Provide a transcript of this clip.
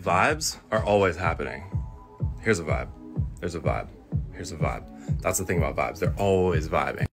vibes are always happening. Here's a vibe. There's a vibe. Here's a vibe. That's the thing about vibes. They're always vibing.